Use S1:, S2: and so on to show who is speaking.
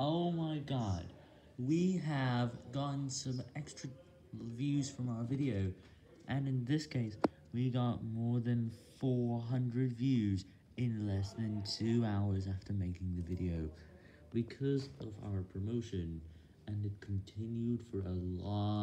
S1: Oh my god, we have gotten some extra views from our video, and in this case, we got more than 400 views in less than 2 hours after making the video, because of our promotion, and it continued for a long.